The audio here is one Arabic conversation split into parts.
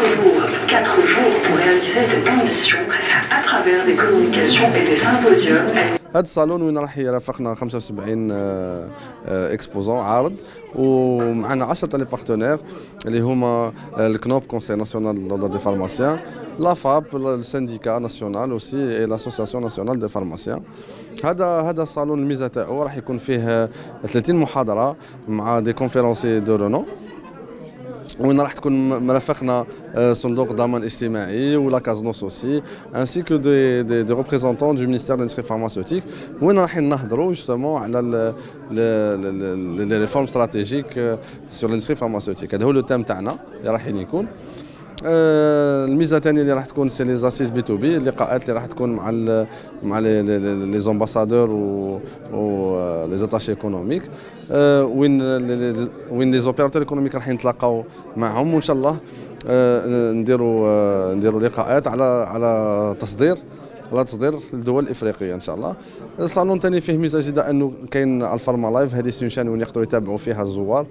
jours, 4 jours pour réaliser cette ambition à travers des communications et des symposiums. هذا الصالون وين راح يرافقنا 75 اكسبوزون عارض ومعنا 10 تاع لي بارتنير اللي هما الكنوب كونسي ناسيونال دي فارماسيان لا فاب السنديكا ناسيونال اوسي اي لاسوسياسيون ناسيونال دي فارماسيان هذا هذا الصالون الميزه تاعو راح يكون فيه 30 محاضره مع دي كونفيرونسي دو رونو وين راح تكون مرافقنا صندوق ضمان اجتماعي ولا CASNOS aussi ainsi que des des, des représentants du ministère de l'industrie pharmaceutique وين راح نهضروا justement على les réformes stratégiques sur l'industrie pharmaceutique هذا هو le thème تاعنا اللي راح يكون. الميزة الثانية اللي راح تكون c'est les assises B to B اللقاءات اللي راح تكون مع ال مع les ambassadeurs و les attachés économiques وين وين les opérateurs économiques راح نتلاقاو معهم. وإن شاء الله نديروا نديروا لقاءات على على تصدير. على تصدير الدول الإفريقية إن شاء الله. الصالون ثاني فيه ميزة جدا أنه كاين ال Pharma Live. هذه c'est une chaîne وين يقدروا يتابعوا فيها الزوار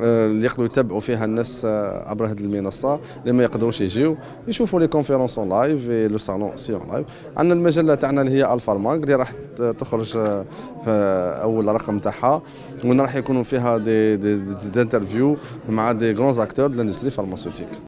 اللي يقدروا يتابعوا فيها الناس عبر هذه المنصة. اللي ما يقدروش يجيو يشوفوا les conférences en live le salon c'est en live عندنا المجلة تاعنا اللي هي ال Pharmag اللي راح تخرج في أول رقم تاعها. وين راح يكونوا فيها des des, des, des interviews مع des grands acteurs de l'industrie pharmaceutique